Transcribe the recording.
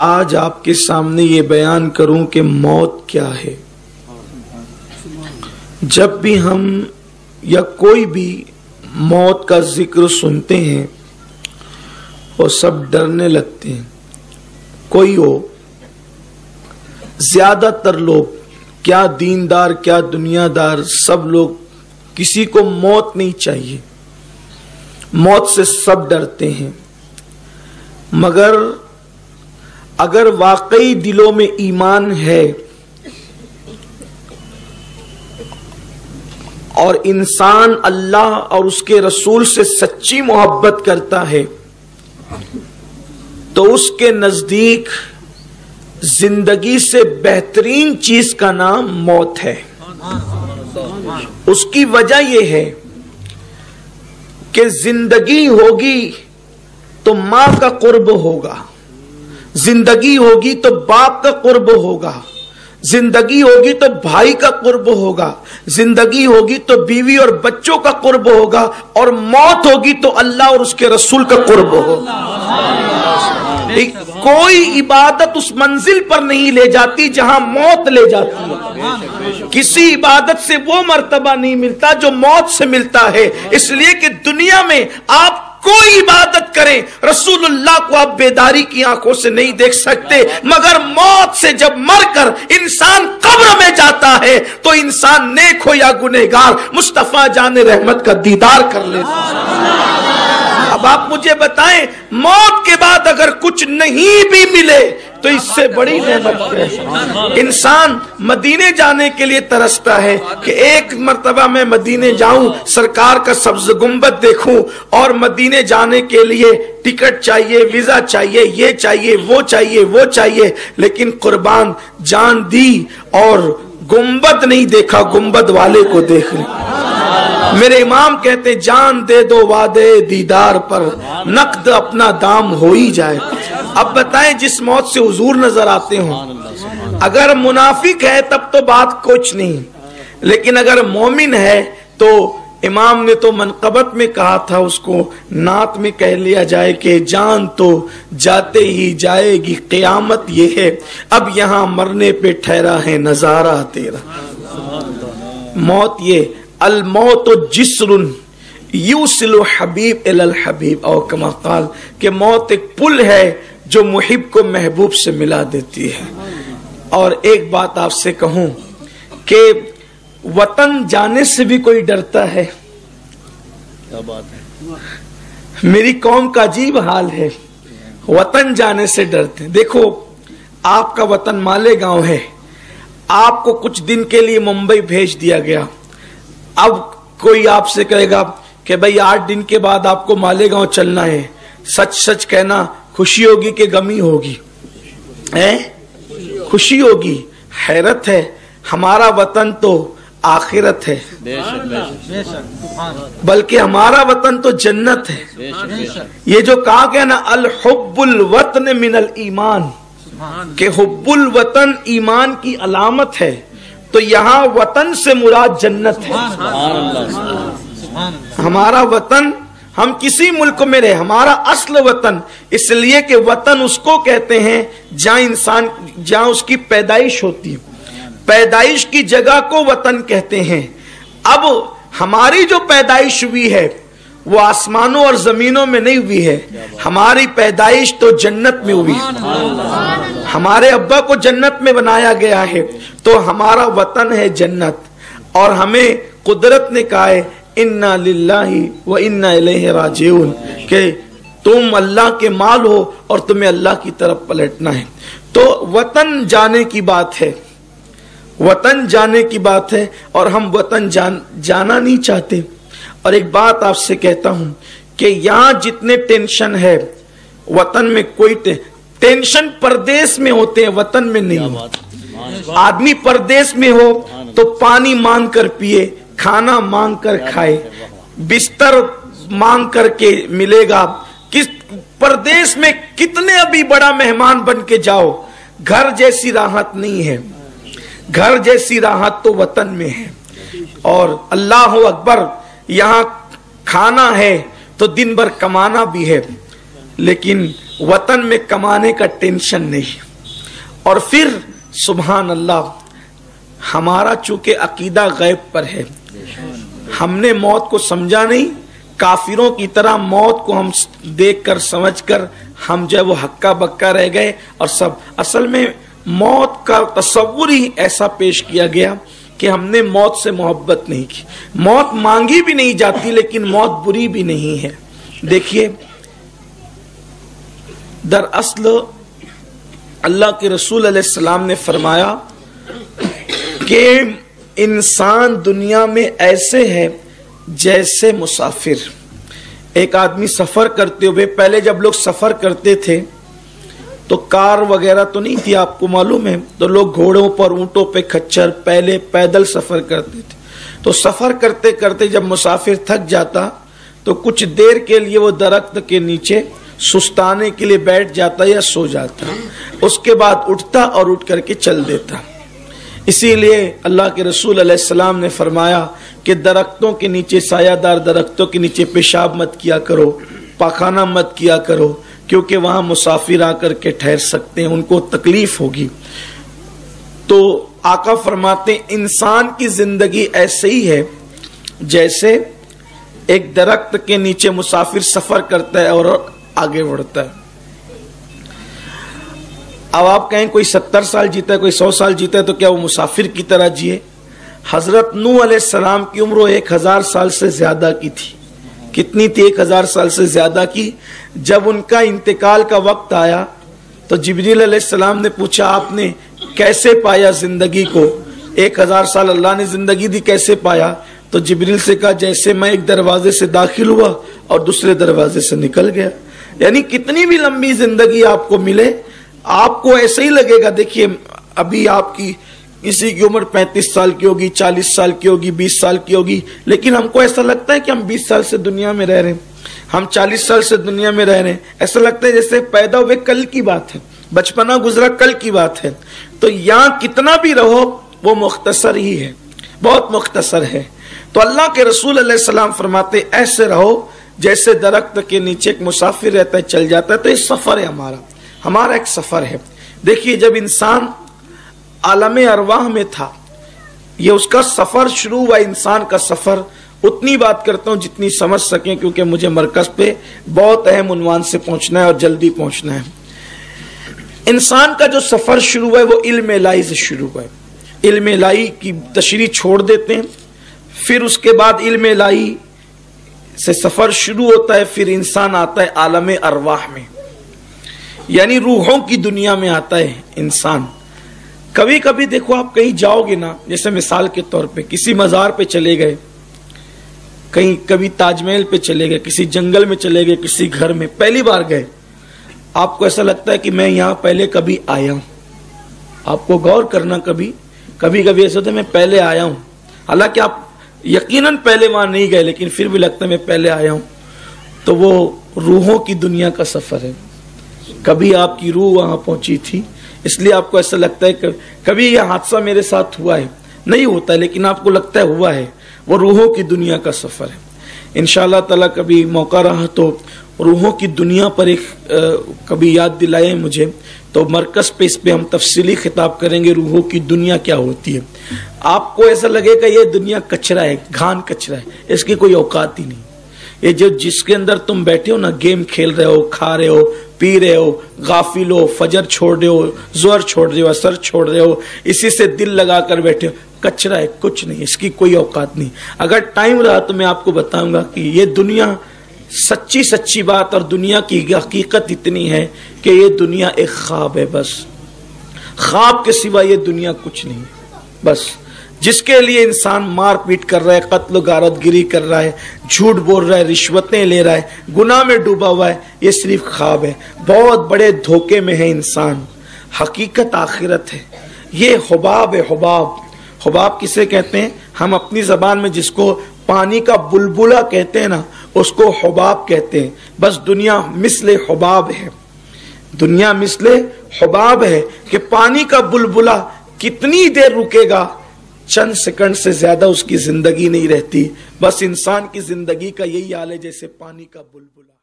आज आपके सामने ये बयान करूँ कि मौत क्या है। जब भी हम या कोई भी मौत का ज़िक्र सुनते हैं वो सब डरने लगते हैं। कोई हो, ज़्यादातर लोग, क्या दीनदार, क्या दुनियादार, सब लोग किसी को मौत नहीं चाहिए। मौत से सब डरते हैं। मगर अगर वाकई दिलों में ईमान है और इंसान अल्लाह और उसके रसूल से सच्ची मोहब्बत करता है तो उसके नज़दीक ज़िंदगी से बेहतरीन चीज़ का नाम मौत है। उसकी वजह यह है कि ज़िंदगी होगी तो माँ का कुर्ब होगा। ज़िंदगी होगी तो बाप का कुर्ब होगा। ज़िंदगी होगी तो भाई का कुर्ब होगा। ज़िंदगी होगी तो बीवी और बच्चों का कुर्ब होगा और मौत होगी तो अल्लाह और उसके रसूल का कुर्ब होगा। कोई इबादत उस मंजिल पर नहीं ले जाती जहाँ मौत ले जाती है। किसी इबादत से वो मर्तबा नहीं मिलता जो मौत से मिलता है। इसलिए कि दुनिया में आप कोई इबादत करें, रसूलुल्लाह को आप बेदारी की आँखों से नहीं देख सकते। मगर मौत से जब मरकर इंसान कब्र में जाता है तो इंसान नेक हो या गुनेगार मुस्तफ़ा जान रहमत का दीदार कर लेता आप मुझे बताएँ, मौत के बाद अगर कुछ नहीं भी मिले तो इससे बड़ी नेमत इंसान मदीने जाने के लिए तरसता है कि एक मरतबा मैं मदीने जाऊँ, सरकार का सब्ज गुंबद देखूँ और मदीने जाने के लिए टिकट चाहिए, वीज़ा चाहिए, ये चाहिए, वो चाहिए वो चाहिए, लेकिन कुर्बान जान दी और गुंबद नहीं देखा गुंबद वाले को देख मेरे इमाम कहते, जान दे दो वादे दीदार पर, नकद अपना दाम हो ही जाए। अब बताएँ, जिस मौत से हुजूर नज़र आते हो, अगर मुनाफिक है, तब तो बात कुछ नहीं। लेकिन अगर मोमिन है तो इमाम ने तो मनकबत में कहा था, उसको नात में कह लिया जाए कि, जान तो जाते ही जाएगी, कयामत ये है। अब यहाँ मरने पे ठहरा है नज़ारा तेरा। मौत ये अल मौत जिसरुन यूसिल हबीब एल हबीब और कमाकाल के मौत एक पुल है जो मुहिब को महबूब से मिला देती है और एक बात आपसे कहूँ कि वतन जाने से भी कोई डरता है क्या बात है मेरी कौम का अजीब हाल है वतन जाने से डरते देखो आपका वतन मालेगांव है आपको कुछ दिन के लिए मुंबई भेज दिया गया अब कोई आपसे कहेगा कि भाई, आठ दिन के बाद आपको मालेगांव चलना है। सच सच कहना, खुशी होगी कि गमी होगी। है? खुशी होगी। हैरत है। हमारा वतन तो आखिरत है। बल्कि हमारा वतन तो जन्नत है। ये जो कहा गया ना अल हुब्बुल वतन मिनल ईमान, के हुब्बुल वतन ईमान की अलामत है। तो यहाँ वतन से मुराद जन्नत है। हमारा वतन हम किसी मुल्क में रहे हमारा असल वतन इसलिए कि वतन उसको कहते हैं जहाँ इंसान जहाँ उसकी पैदाइश होती है। पैदाइश की जगह को वतन कहते हैं। अब हमारी जो पैदाइश हुई है वो आसमानों और जमीनों में नहीं हुई है। हमारी पैदाइश तो जन्नत में हुई। हमारे अब्बा को जन्नत में बनाया गया है। तो हमारा वतन है जन्नत। और हमें कुदरत ने कहा है, इन्ना लिल्लाही व इन्ना राजीउन के तुम अल्लाह के माल हो और तुम्हें अल्लाह की तरफ़ पलटना है। तो वतन जाने की बात है। वतन जाने की बात है और हम वतन जान, जाना नहीं चाहते। और एक बात आपसे कहता हूँ कि यहाँ जितने टेंशन है वतन में कोई टे, टेंशन परदेश में होते हैं वतन में नहीं। आदमी परदेश में हो तो पानी मांग कर पिए खाना मांग कर खाए बिस्तर मांग करके मिलेगा। किस परदेश में कितने अभी बड़ा मेहमान बन के जाओ घर जैसी राहत नहीं है। घर जैसी राहत तो वतन में है। और अल्लाह अकबर यहाँ खाना है तो दिन भर कमाना भी है, लेकिन वतन में कमाने का टेंशन नहीं। और फिर सुबहान अल्लाह हमारा चूँकि अकीदा गैब पर है, हमने मौत को समझा नहीं, काफिरों की तरह मौत को हम देखकर, समझकर, हम जो वो हक्का बक्का रह गए और सब। असल में मौत का तस्वुर ही ऐसा पेश किया गया कि हमने मौत से मोहब्बत नहीं की। मौत मांगी भी नहीं जाती, लेकिन मौत बुरी भी नहीं है। देखिए, दरअसल अल्लाह के रसूल सलाम ने फरमाया कि इंसान दुनिया में ऐसे है जैसे मुसाफिर। एक आदमी सफ़र करते हुए, पहले जब लोग सफ़र करते थे तो कार वगैरह तो नहीं थी, आपको मालूम है। तो लोग घोड़ों पर, ऊंटों पे खच्चर, पहले पैदल सफ़र करते थे। तो सफ़र करते करते जब मुसाफिर थक जाता तो कुछ देर के लिए वो दरख्त के नीचे सुस्ताने के लिए बैठ जाता या सो जाता। उसके बाद उठता और उठ करके चल देता। इसीलिए अल्लाह के रसूल सलाम ने फरमाया कि दरख्तों के नीचे, सायादार दरख्तों के नीचे पेशाब मत किया करो, पाखाना मत किया करो। क्योंकि वहाँ मुसाफिर आकर के ठहर सकते हैं, उनको तकलीफ़ होगी। तो आका फरमाते इंसान की ज़िंदगी ऐसे ही है, जैसे एक दरख्त के नीचे मुसाफिर सफ़र करता है और आगे बढ़ता है। अब आप कहें, कोई सत्तर साल जीता है, कोई सौ साल जीता है तो क्या वो मुसाफिर की तरह जिए? हज़रत नू सलाम की उम्र एक हज़ार साल से ज़्यादा की थी। कितनी थी एक हज़ार साल से ज़्यादा की? जब उनका इंतकाल का वक्त आया तो जबरील सलाम ने पूछा, आपने कैसे पाया ज़िंदगी को? एक हज़ार साल अल्लाह ने ज़िंदगी दी, कैसे पाया? तो जबरील से कहा, जैसे मैं एक दरवाजे से दाखिल हुआ और दूसरे दरवाजे से निकल गया। यानी कितनी भी लंबी ज़िंदगी आपको मिले, आपको ऐसे ही लगेगा, देखिए, अभी आपकी किसी की उम्र 35 साल की होगी 40 साल की होगी 20 साल की होगी। लेकिन हमको ऐसा लगता है कि हम 20 साल से दुनिया में रह रहे हैं। हम 40 साल से दुनिया में रह रहे हैं। ऐसा लगता है जैसे पैदा हुए कल की बात है, बचपना गुजरा कल की बात है। तो यहाँ कितना भी रहो, वो मुख्तसर ही है, बहुत मुख्तसर है। तो अल्लाह के रसूल सलाम फरमाते, ऐसे रहो, जैसे दरख्त के नीचे एक मुसाफिर रहता है, चल जाता है। तो ये सफ़र है हमारा हमारा एक सफ़र है। देखिए, जब इंसान आलम अरवाह में था। ये उसका सफ़र शुरू हुआ, इंसान का सफ़र। उतनी बात करता हूँ जितनी समझ सके, क्योंकि मुझे मरकज पे बहुत अहम उनवान से पहुँचना है और जल्दी पहुँचना है। इंसान का जो सफ़र शुरू हुआ है, वो इल्म लाई से शुरू हुआ है। इल्म लाई की तशरी छोड़ देते हैं, फिर उसके बाद इल्म लाई से सफ़र शुरू होता है, फिर इंसान आता है आलम अरवाह में। यानी रूहों की दुनिया में आता है इंसान। कभी कभी देखो आप कहीं जाओगे ना, जैसे मिसाल के तौर पे, किसी मजार पे चले गए, कहीं कभी ताजमहल पे चले गए, किसी जंगल में चले गए, किसी घर में, पहली बार गए, आपको ऐसा लगता है कि मैं यहाँ पहले कभी आया हूँ। आपको गौर करना कभी कभी कभी ऐसा होता है, मैं पहले आया हूँ। हालाँकि आप यकीनन पहले वहाँ नहीं गए, लेकिन फिर भी लगता है मैं पहले आया हूँ। तो वो रूहों की दुनिया का सफ़र है। कभी आपकी रूह वहाँ पहुँची थी इसलिए आपको ऐसा लगता है कि कभी यह हादसा मेरे साथ हुआ है। नहीं होता है, लेकिन आपको लगता है हुआ है। वो रूहों की दुनिया का सफ़र है। इन ताला कभी मौका रहा तो रूहों की दुनिया पर एक कभी याद दिलाए मुझे। तो मरकज पे इस पे हम तफसीली खिताब करेंगे, रूहों की दुनिया क्या होती है। आपको ऐसा लगेगा ये दुनिया कचरा है, घान कचरा है। इसकी कोई औकात ही नहीं। ये जो जिसके अंदर तुम बैठे हो ना, गेम खेल रहे हो, खा रहे हो पी रहे हो, गाफिल हो, फजर छोड़ रहे हो ज़ोर छोड़ रहे हो, असर छोड़ रहे हो, इसी से दिल लगा कर बैठे हो। कचरा है, कुछ नहीं, इसकी कोई औकात नहीं। अगर टाइम रहा तो मैं आपको बताऊँगा कि ये दुनिया सच्ची सच्ची बात और दुनिया की हकीकत इतनी है कि ये दुनिया एक ख्वाब है, बस। ख्वाब के सिवा ये दुनिया कुछ नहीं, बस। जिसके लिए इंसान मार पीट कर रहा है, कत्ल, गारतगिरी कर रहा है, झूठ बोल रहा है, रिश्वतें ले रहा है, गुनाह में डूबा हुआ है, ये सिर्फ़ ख्वाब है। बहुत बड़े धोखे में है इंसान। हकीकत आखिरत है। ये हुबाब है हुबाब। हुबाब किसे कहते हैं? हम अपनी जबान में जिसको पानी का बुलबुला कहते हैं ना, उसको हबाब कहते हैं। बस दुनिया मिसले हुबाब है। दुनिया मिसले हुबाब है कि पानी का बुलबुला कितनी देर रुकेगा? चंद सेकंड से ज़्यादा उसकी ज़िंदगी नहीं रहती। बस इंसान की ज़िंदगी का यही हाल है जैसे पानी का बुलबुला।